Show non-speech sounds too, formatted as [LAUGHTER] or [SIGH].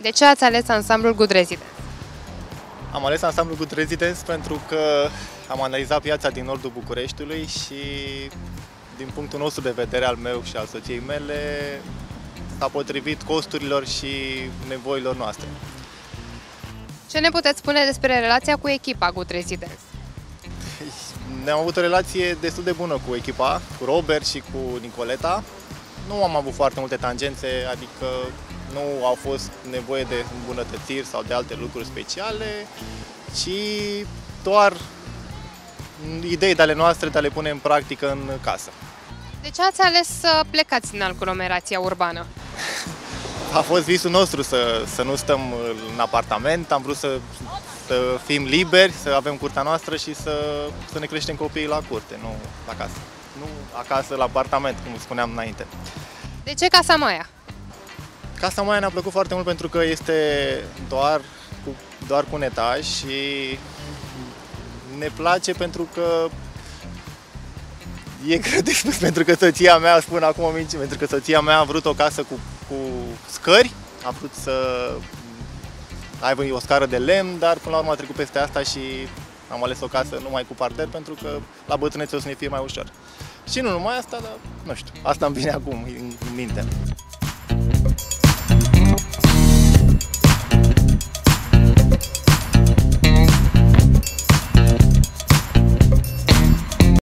De ce ați ales ansamblul Good Residence? Am ales ansamblul Good Residence pentru că am analizat piața din nordul Bucureștiului și din punctul nostru de vedere al meu și al soției mele s-a potrivit costurilor și nevoilor noastre. Ce ne puteți spune despre relația cu echipa Good Residence? Ne-am avut o relație destul de bună cu echipa, cu Robert și cu Nicoleta. Nu am avut foarte multe tangențe, adică nu au fost nevoie de îmbunătățiri sau de alte lucruri speciale, ci doar idei de ale noastre de a le pune în practică în casă. De ce ați ales să plecați din aglomerația urbană? [LAUGHS] A fost visul nostru să, să nu stăm în apartament, am vrut să, să fim liberi, să avem curtea noastră și să, să ne creștem copiii la curte, nu acasă. Nu acasă, la apartament, cum spuneam înainte. De ce Casa Maia? Casa Maia ne-a plăcut foarte mult pentru că este doar cu, doar cu un etaj și ne place pentru că e greu de spus, pentru că soția mea, spun acum o minci, pentru că soția mea a vrut o casă cu, cu scări, a vrut să aibă o scară de lemn, dar până la urmă a trecut peste asta și am ales o casă numai cu parter pentru că la bătrânețe o să ne fie mai ușor. Și nu numai asta, dar nu știu, asta îmi vine acum în minte.